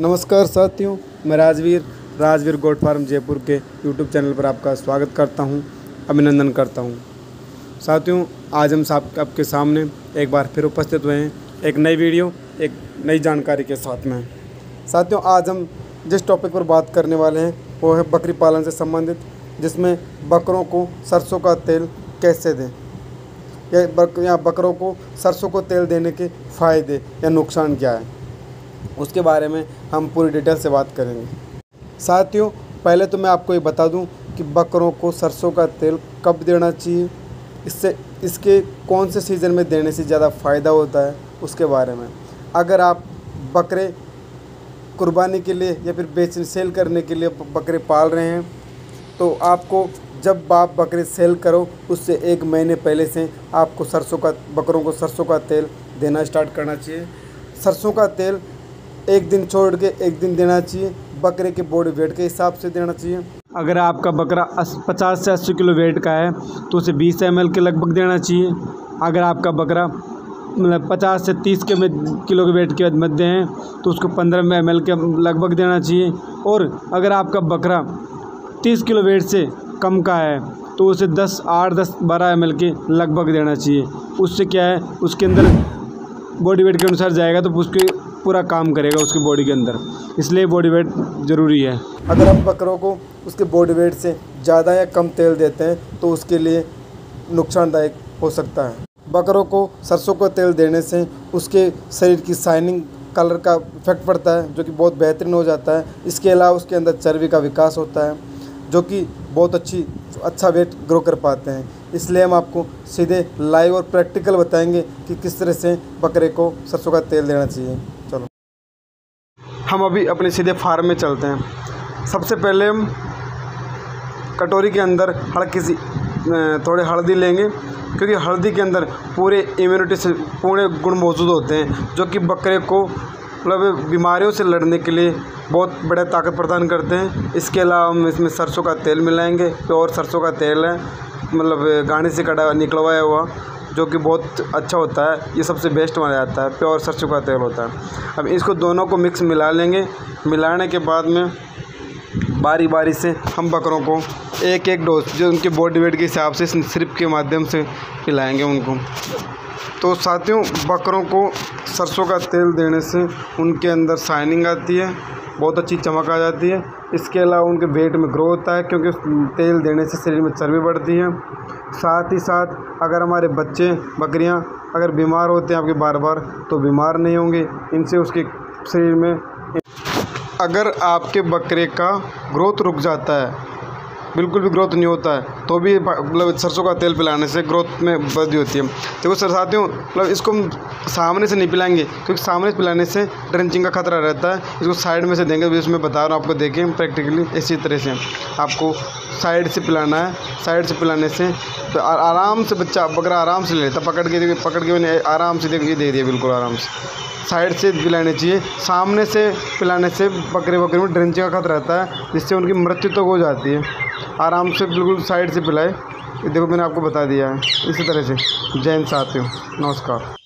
नमस्कार साथियों मैं राजवीर राजवीर गोट फार्म जयपुर के यूट्यूब चैनल पर आपका स्वागत करता हूँ, अभिनंदन करता हूँ। साथियों आज हम साहब आपके सामने एक बार फिर उपस्थित हुए हैं एक नई वीडियो एक नई जानकारी के साथ में। साथियों आज हम जिस टॉपिक पर बात करने वाले हैं वो है बकरी पालन से संबंधित जिसमें बकरों को सरसों का तेल कैसे दें? या बक या बकरों को सरसों को तेल देने के फ़ायदे या नुकसान क्या है? उसके बारे में हम पूरी डिटेल से बात करेंगे। साथियों, पहले तो मैं आपको ये बता दूँ कि बकरों को सरसों का तेल कब देना चाहिए। इससे, इसके कौन से सीज़न में देने से ज़्यादा फ़ायदा होता है, उसके बारे में। अगर आप बकरे कुर्बानी के लिए या फिर बेचने, सेल करने के लिए बकरे पाल रहे हैं तो आपको जब आप बकरे सेल करो, उससे एक महीने पहले से आपको सरसों का, बकरों को सरसों का तेल देना स्टार्ट करना चाहिए। सरसों का तेल एक दिन छोड़ के एक दिन देना चाहिए। बकरे के बॉडी वेट के हिसाब से देना चाहिए। अगर आपका बकरा पचास से अस्सी किलो वेट का है तो उसे बीस एम के लगभग देना चाहिए। अगर आपका बकरा मतलब पचास से तीस के किलो के वेट के मध्य हैं तो उसको पंद्रह एम के लगभग देना चाहिए। और अगर आपका बकरा तीस किलो वेट से कम का है तो उसे दस, आठ, दस, बारह एम के लगभग देना चाहिए। उससे क्या है, उसके अंदर बॉडी वेट के अनुसार जाएगा तो उसके पूरा काम करेगा उसकी बॉडी के अंदर। इसलिए बॉडी वेट ज़रूरी है। अगर हम बकरों को उसके बॉडी वेट से ज़्यादा या कम तेल देते हैं तो उसके लिए नुकसानदायक हो सकता है। बकरों को सरसों का तेल देने से उसके शरीर की शाइनिंग कलर का इफ़ेक्ट पड़ता है, जो कि बहुत बेहतरीन हो जाता है। इसके अलावा उसके अंदर चर्बी का विकास होता है, जो कि बहुत अच्छी अच्छा वेट ग्रो कर पाते हैं। इसलिए हम आपको सीधे लाइव और प्रैक्टिकल बताएँगे कि किस तरह से बकरे को सरसों का तेल देना चाहिए। हम अभी अपने सीधे फार्म में चलते हैं। सबसे पहले हम कटोरी के अंदर हल्की सी थोड़े हल्दी लेंगे, क्योंकि हल्दी के अंदर पूरे इम्यूनिटी से, पूरे गुण मौजूद होते हैं, जो कि बकरे को मतलब बीमारियों से लड़ने के लिए बहुत बड़ा ताकत प्रदान करते हैं। इसके अलावा हम इसमें सरसों का तेल मिलाएँगे, प्योर सरसों का तेल है मतलब गाड़ी से कटा निकलवाया हुआ। जो कि बहुत अच्छा होता है, ये सबसे बेस्ट माना जाता है प्योर सरसों का तेल होता है। अब इसको दोनों को मिक्स मिला लेंगे। मिलाने के बाद में बारी बारी से हम बकरों को एक एक डोज जो उनके बॉडी वेट के हिसाब से सिरप के माध्यम से पिलाएँगे उनको। तो साथियों, बकरों को सरसों का तेल देने से उनके अंदर शाइनिंग आती है बहुत अच्छी चमक आ जाती है। इसके अलावा उनके वेट में ग्रो होता है क्योंकि तेल देने से शरीर में चर्बी बढ़ती है। साथ ही साथ अगर हमारे बच्चे, बकरियाँ अगर बीमार होते हैं आपके बार बार तो बीमार नहीं होंगे। इनसे उसके शरीर में अगर आपके बकरे का ग्रोथ रुक जाता है बिल्कुल भी ग्रोथ नहीं होता है। तो भी मतलब सरसों का तेल पिलाने से ग्रोथ में वृद्धि होती है। देखो सर, साथियों मतलब इसको हम सामने से नहीं पिलाएँगे, क्योंकि सामने से पिलाने से ड्रेंचिंग का खतरा रहता है। इसको साइड में से देंगे तो इसमें बता रहा हूँ, आपको देखें प्रैक्टिकली इसी तरह से। आपको साइड से पिलाना है, साइड से पिलाने से तो आराम से बच्चा बकरा आराम से लेता, पकड़ के पकड़ के मैंने आराम से देखिए दे दिया बिल्कुल आराम से। साइड से पिलाने चाहिए, सामने से पिलाने से बकरे बकरे में ड्रेंचिंग का खतरा रहता है, जिससे उनकी मृत्यु तक हो जाती है। आराम से बिल्कुल साइड से पिलाए। देखो, मैंने आपको बता दिया है। इसी तरह से जैन साथियों, नमस्कार।